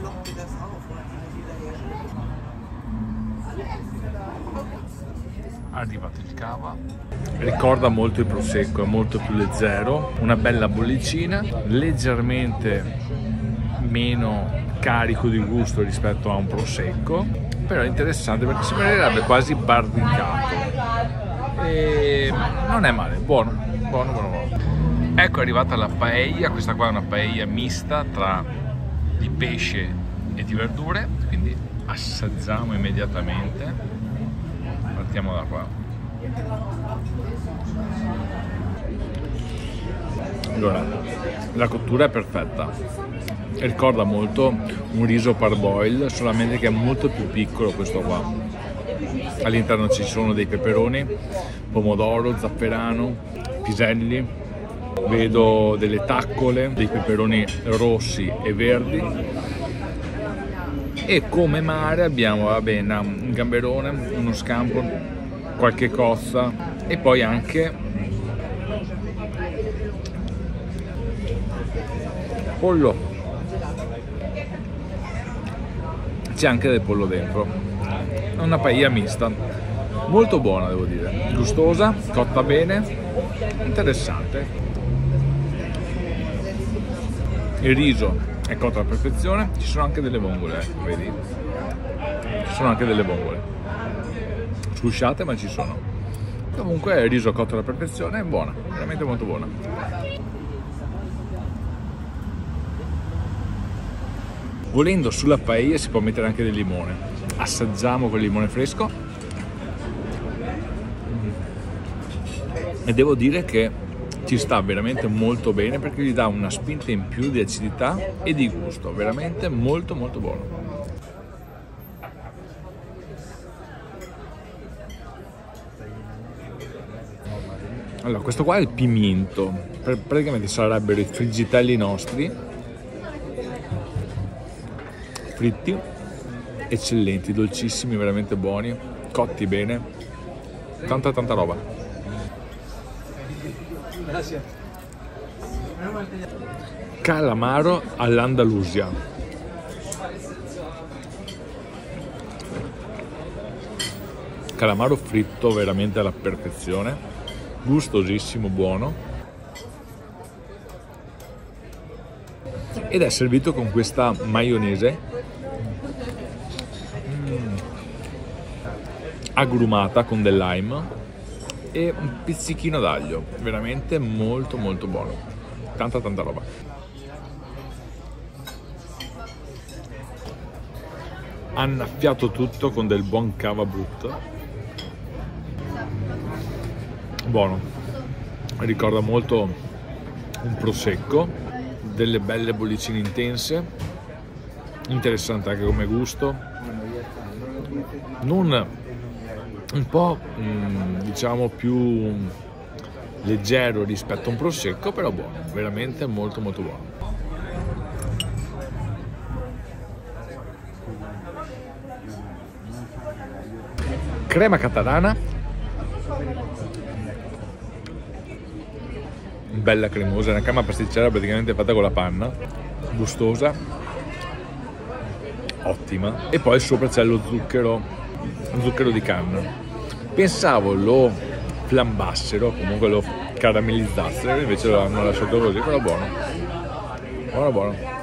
ploppte das auf und hat ihn wieder hergestellt. arrivato il cava ricorda molto il prosecco è molto più leggero una bella bollicina leggermente meno carico di gusto rispetto a un prosecco però è interessante perché sembrerebbe quasi barbicato e non è male buono buono buono buono ecco è arrivata la paella questa qua è una paella mista tra di pesce e di verdure quindi assaggiamo immediatamente. Partiamo da qua. Allora la cottura è perfetta. Ricorda molto un riso parboil solamente che è molto più piccolo questo qua. All'interno ci sono dei peperoni pomodoro, zafferano piselli vedo delle taccole dei peperoni rossi e verdi. E come mare abbiamo vabbè, un gamberone, uno scampo, qualche cozza e poi anche pollo. C'è anche del pollo dentro. È una paella mista. Molto buona devo dire. Gustosa, cotta bene interessante il riso è cotta alla perfezione. Ci sono anche delle vongole vedi? Ci sono anche delle vongole. Scusciate ma ci sono. Comunque il riso cotto alla perfezione è buona veramente molto buona volendo sulla paella si può mettere anche del limone. Assaggiamo quel limone fresco. E devo dire che ci sta veramente molto bene perché gli dà una spinta in più di acidità e di gusto, veramente molto molto buono. Allora, questo qua è il pimiento, praticamente sarebbero i friggitelli nostri, fritti, eccellenti, dolcissimi, veramente buoni, cotti bene, tanta tanta roba. Calamaro all'Andalusia. Calamaro fritto veramente alla perfezione, gustosissimo, buono. Ed è servito con questa maionese. Mm, agrumata con del lime e un pizzichino d'aglio, veramente molto molto buono, tanta tanta roba. Annaffiato tutto con del buon cava brutto. Buono, ricorda molto un prosecco, delle belle bollicine intense, interessante anche come gusto, non un po' mm, diciamo più leggero rispetto a un prosecco però buono veramente molto molto buono. Crema catalana. Bella cremosa una crema pasticcera praticamente fatta con la panna. Gustosa. Ottima. E poi sopra c'è lo zucchero zucchero di canna. Pensavo lo flambassero, comunque lo caramellizzassero, invece lo hanno lasciato così, però buono. Buono buono.